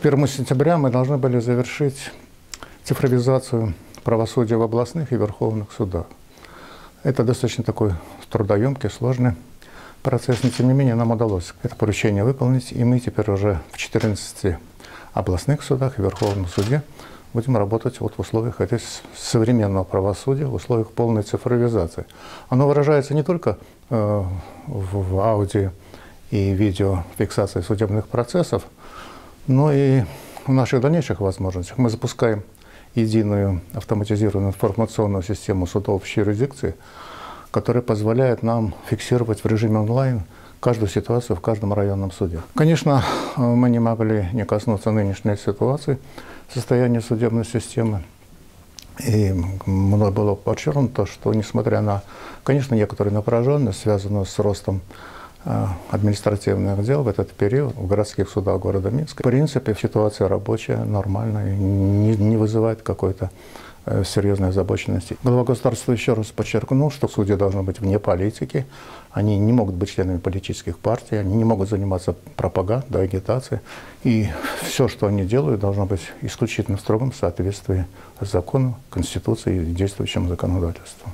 К 1 сентября мы должны были завершить цифровизацию правосудия в областных и верховных судах. Это достаточно такой трудоемкий, сложный процесс, но тем не менее нам удалось это поручение выполнить, и мы теперь уже в 14 областных судах и Верховном суде будем работать вот в условиях этой современного правосудия, в условиях полной цифровизации. Оно выражается не только э, в, в аудио и видео фиксации судебных процессов, но и в наших дальнейших возможностях. Мы запускаем единую автоматизированную информационную систему судов юрисдикции, которая позволяет нам фиксировать в режиме онлайн каждую ситуацию в каждом районном суде. Конечно, мы не могли не коснуться нынешней ситуации, состояния судебной системы. И мной было подчеркнуто, что несмотря на, конечно, некоторые напряженность, связанную с ростом административных дел в этот период в городских судах города Минска. В принципе, ситуация рабочая, нормальная, не, не вызывает какой-то э, серьезной озабоченности. Глава государства еще раз подчеркнул, что судьи должны быть вне политики, они не могут быть членами политических партий, они не могут заниматься пропагандой, агитацией, и все, что они делают, должно быть исключительно в строгом соответствии с законом, Конституцией и действующим законодательством.